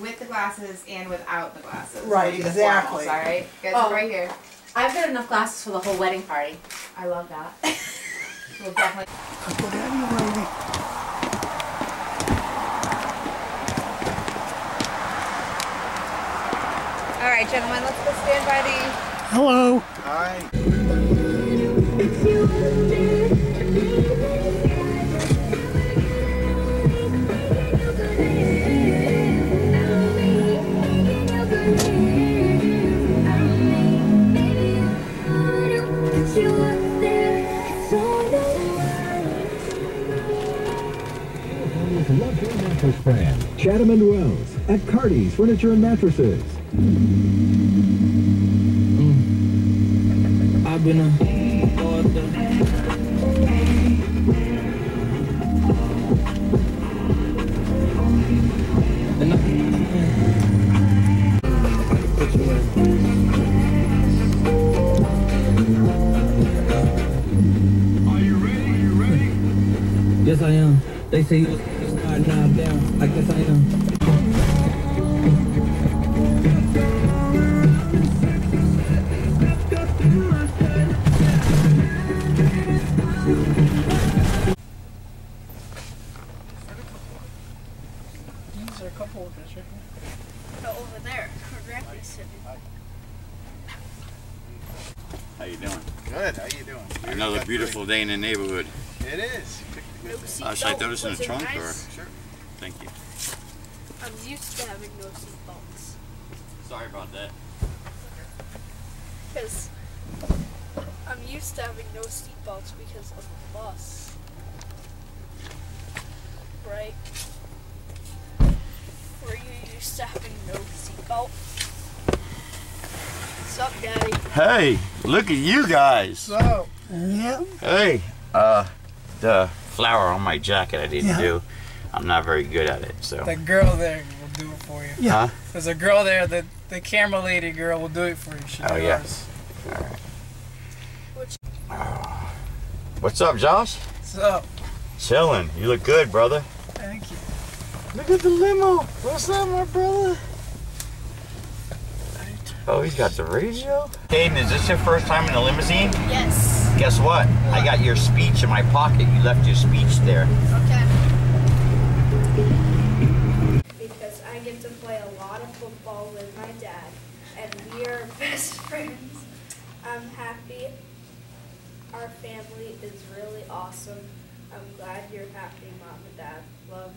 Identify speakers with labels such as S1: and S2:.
S1: With the glasses and without the glasses.
S2: Right,
S1: We'll the
S2: exactly.
S1: formals, all right, guys,
S3: Oh.
S1: right here.
S3: I've got enough glasses for the whole wedding party.
S1: I love that. we'll definitely.
S2: Uncle Daddy, lady.
S1: All right, gentlemen, let's go stand by the.
S2: Hello.
S4: Hi.
S5: Luxury mattress brand, Chattam Wells, at Cardi's Furniture and Mattresses.
S6: I've been a? Yes, I am. They say starting out down. I guess I am.
S2: These are a couple of us right here.
S7: over there, where Grandpa's sitting.
S8: How you doing?
S4: Good. How you doing?
S8: Another beautiful day in the neighborhood.
S4: It is. You picked a
S7: No.
S8: Uh, should I
S7: seatbelt.
S8: throw this in the trunk,
S7: nice?
S4: Sure.
S8: Thank you.
S7: I'm used to having no seatbelts.
S8: Sorry about that.
S7: Because I'm used to having no seatbelts because of the bus. Right? Were you used to having no seat seatbelt? What's up, Daddy?
S8: Hey, look at you guys.
S2: So, yeah.
S8: Hey, uh, the flower on my jacket I didn't
S2: Yeah.
S8: do. I'm not very good at it, so.
S2: The girl there will do it for you.
S8: Huh?
S2: There's a girl there, the, the camera lady girl will do it for you. She
S8: Oh,
S2: does.
S8: yeah.
S7: Which
S8: What's up, Josh?
S2: What's up?
S8: Chilling. You look good, brother.
S2: thank you.
S8: Look at the limo. What's up, my brother? Oh, he's got the radio. Hayden, is this your first time in a limousine?
S7: yes.
S8: Guess what? I got your speech in my pocket. You left your speech there.
S7: Okay. Because I get to play a lot of football with my dad, and we are best friends. I'm happy. Our family is really awesome. I'm glad you're happy, Mom and Dad. Love,